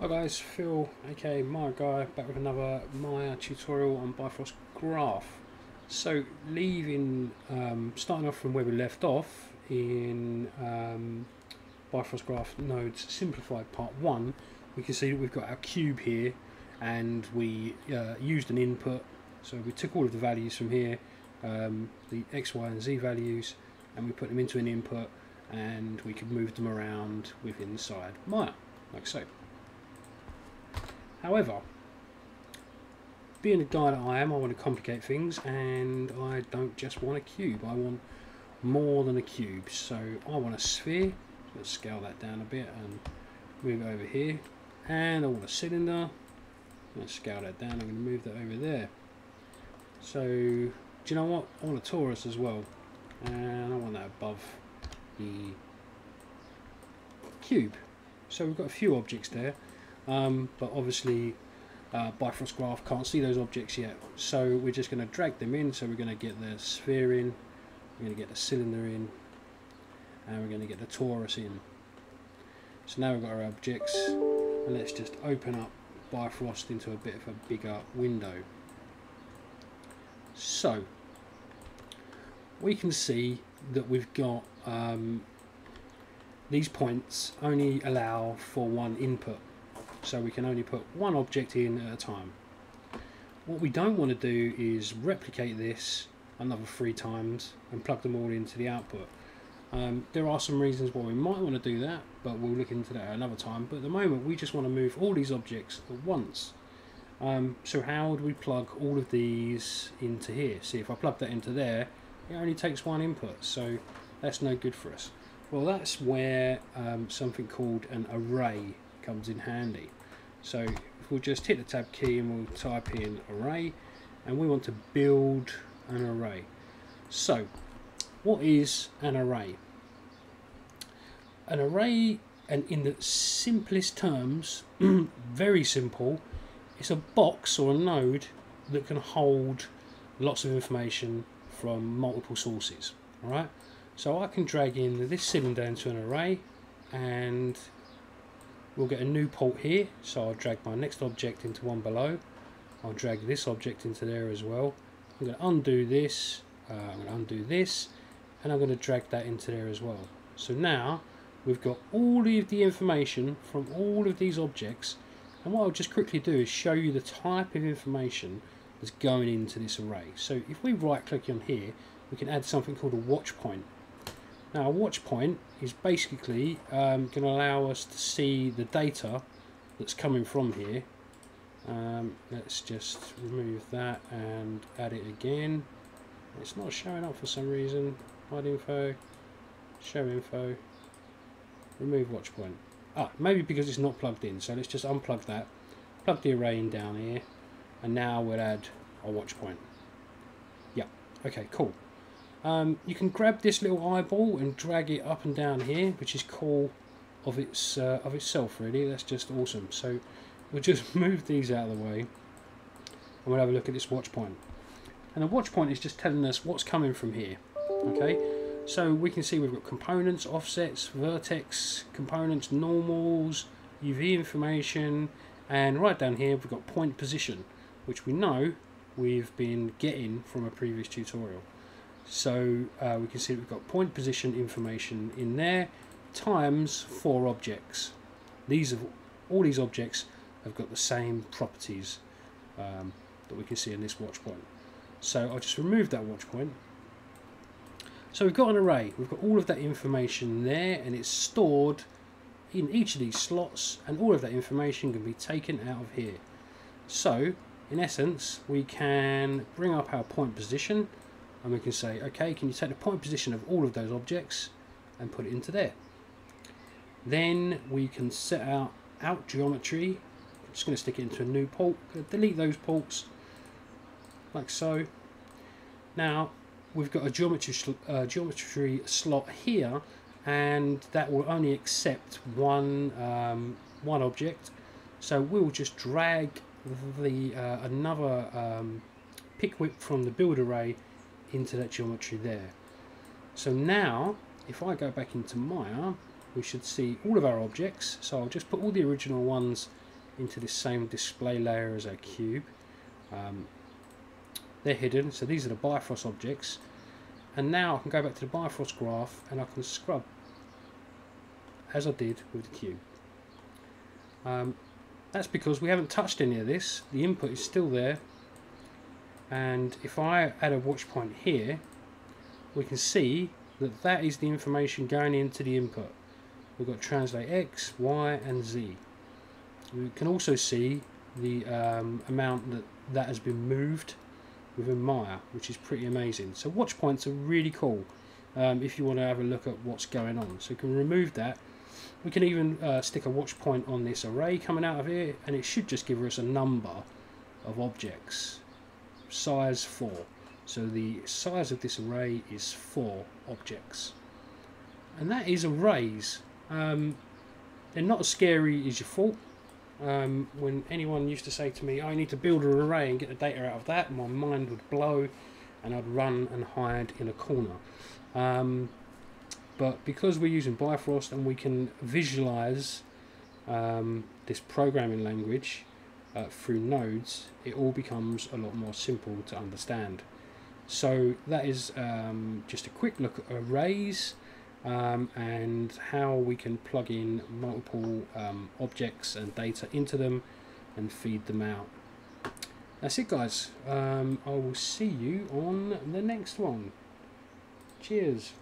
Hi guys, Phil aka Maya Guy back with another Maya tutorial on Bifrost Graph. So leaving, um, starting off from where we left off in um, Bifrost Graph Nodes Simplified Part 1, we can see that we've got our cube here and we uh, used an input. So we took all of the values from here, um, the X, Y and Z values, and we put them into an input and we could move them around within inside Maya, like so. However, being the guy that I am, I want to complicate things and I don't just want a cube, I want more than a cube. So I want a sphere, let's scale that down a bit and move it over here. And I want a cylinder, let's scale that down, I'm going to move that over there. So, do you know what? I want a torus as well. And I want that above the cube. So we've got a few objects there um, but obviously uh, Bifrost Graph can't see those objects yet. So we're just going to drag them in. So we're going to get the sphere in. We're going to get the cylinder in. And we're going to get the torus in. So now we've got our objects. And let's just open up Bifrost into a bit of a bigger window. So we can see that we've got um, these points only allow for one input so we can only put one object in at a time. What we don't want to do is replicate this another three times and plug them all into the output. Um, there are some reasons why we might want to do that, but we'll look into that another time. But at the moment, we just want to move all these objects at once. Um, so how would we plug all of these into here? See, if I plug that into there, it only takes one input, so that's no good for us. Well, that's where um, something called an array comes in handy. So we'll just hit the tab key and we'll type in array and we want to build an array. So what is an array? An array and in the simplest terms, very simple, it's a box or a node that can hold lots of information from multiple sources. Alright, so I can drag in this cylinder into an array and we'll get a new port here so I'll drag my next object into one below. I'll drag this object into there as well. I'm going to undo this uh, I'm going to undo this and I'm going to drag that into there as well. So now we've got all of the information from all of these objects and what I'll just quickly do is show you the type of information that's going into this array. So if we right click on here we can add something called a watch point now a watch point is basically um, going to allow us to see the data that's coming from here. Um, let's just remove that and add it again. It's not showing up for some reason. Hide info, show info, remove watch point. Ah, maybe because it's not plugged in. So let's just unplug that, plug the array in down here, and now we'll add a watch point. Yeah, okay, cool. Um, you can grab this little eyeball and drag it up and down here, which is cool of its uh, of itself. Really, that's just awesome. So we'll just move these out of the way, and we'll have a look at this watch point. And the watch point is just telling us what's coming from here. Okay, so we can see we've got components, offsets, vertex components, normals, UV information, and right down here we've got point position, which we know we've been getting from a previous tutorial. So uh, we can see we've got point position information in there times four objects. These have all these objects have got the same properties um, that we can see in this watch point. So I'll just remove that watch point. So we've got an array. We've got all of that information there and it's stored in each of these slots and all of that information can be taken out of here. So in essence we can bring up our point position and we can say okay can you take the point position of all of those objects and put it into there? Then we can set out out geometry. I'm just going to stick it into a new port. Delete those ports like so. Now we've got a geometry uh, geometry slot here and that will only accept one um, one object. So we'll just drag the uh, another um, pick whip from the build array into that geometry there. So now, if I go back into Maya, we should see all of our objects. So I'll just put all the original ones into this same display layer as our cube. Um, they're hidden, so these are the Bifrost objects. And now I can go back to the Bifrost graph and I can scrub as I did with the cube. Um, that's because we haven't touched any of this. The input is still there. And if I add a watch point here, we can see that that is the information going into the input. We've got translate X, Y and Z. We can also see the um, amount that that has been moved within Maya, which is pretty amazing. So watch points are really cool um, if you want to have a look at what's going on. So you can remove that. We can even uh, stick a watch point on this array coming out of here and it should just give us a number of objects. Size 4. So the size of this array is 4 objects. And that is arrays. Um, they're not as scary as you thought. Um, when anyone used to say to me, I need to build an array and get the data out of that, my mind would blow and I'd run and hide in a corner. Um, but because we're using Bifrost and we can visualize um, this programming language uh, through nodes, it all becomes a lot more simple to understand. So that is um, just a quick look at arrays um, and how we can plug in multiple um, objects and data into them and feed them out. That's it guys. Um, I will see you on the next one. Cheers.